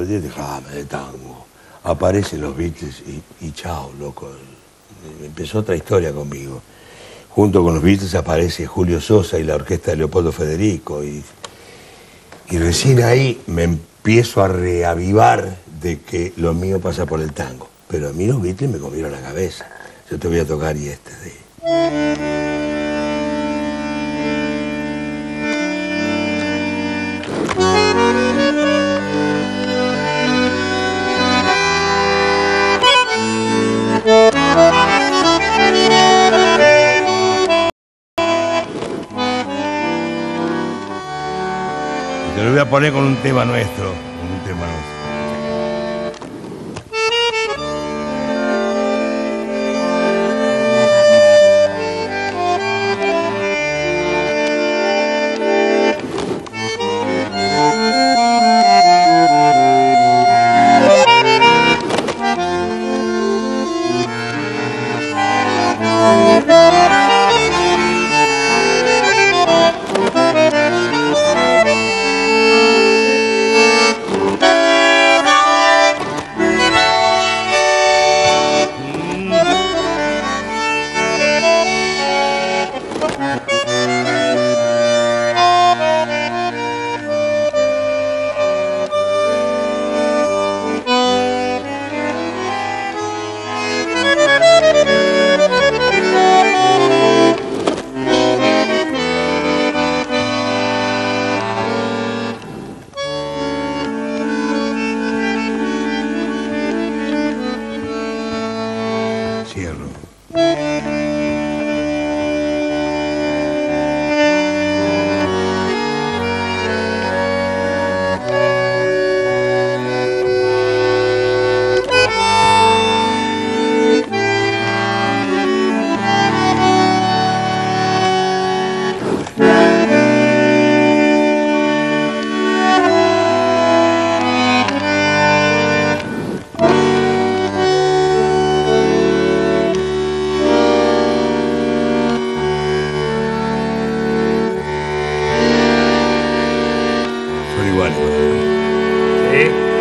dijo, déjame de tango. Aparecen los Beatles y, y chao, loco. Empezó otra historia conmigo. Junto con los Beatles aparece Julio Sosa y la orquesta de Leopoldo Federico. Y, y recién ahí me empiezo a reavivar de que lo mío pasa por el tango. Pero a mí los Beatles me comieron la cabeza. Yo te voy a tocar y este de... lo voy a poner con un tema nuestro. hero. pero igual. ¿Sí?